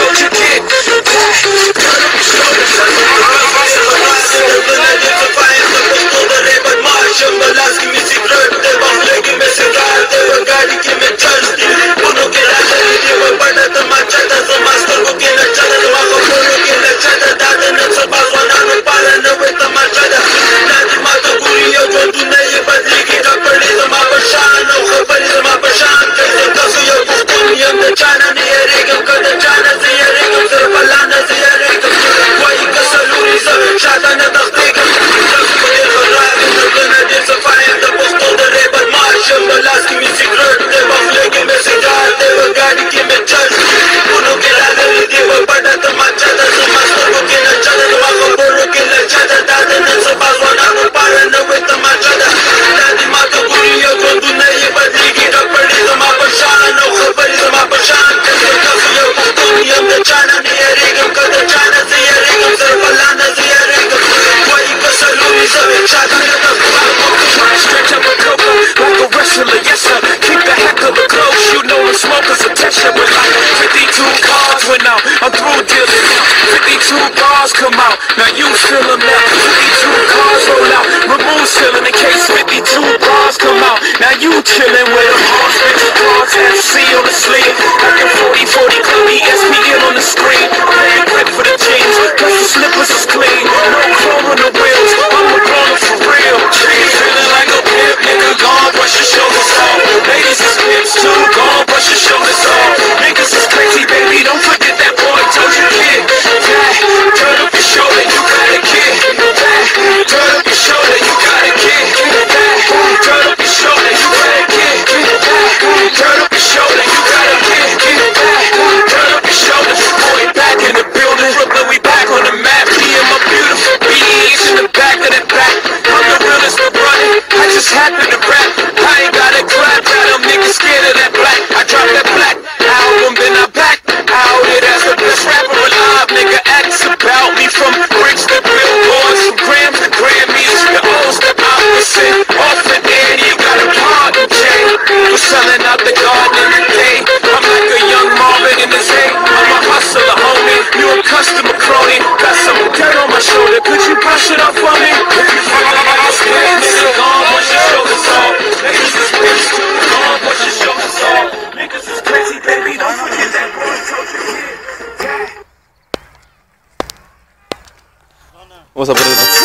on your dick. cars come out. Now you feel them now. 52 cars roll out. Remove ceiling in case 52 bars come out. Now you chillin' with them. Hard bitch, bars, MC on the sleeve. Like 40, 40我舍不得